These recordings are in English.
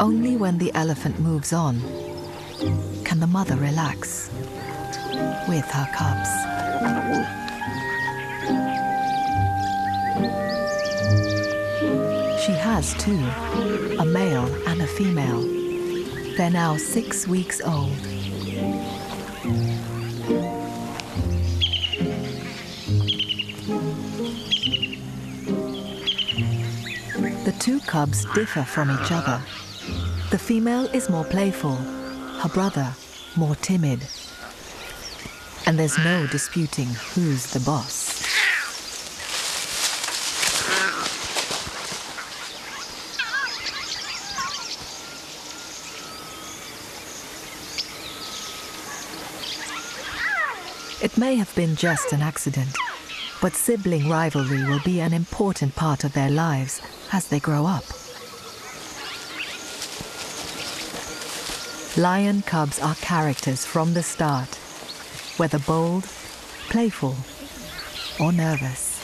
Only when the elephant moves on can the mother relax with her cubs. She has two, a male and a female. They're now six weeks old. The two cubs differ from each other. The female is more playful, her brother more timid. And there's no disputing who's the boss. It may have been just an accident, but sibling rivalry will be an important part of their lives as they grow up. Lion cubs are characters from the start, whether bold, playful, or nervous.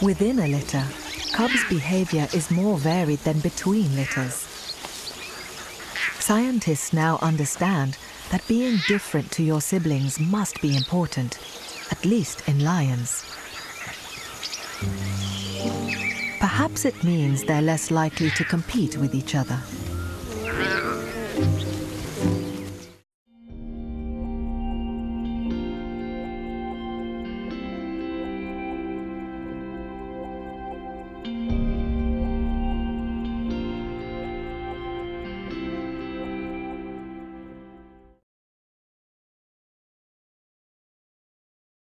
Within a litter, cubs' behavior is more varied than between litters. Scientists now understand that being different to your siblings must be important, at least in lions. Perhaps it means they're less likely to compete with each other.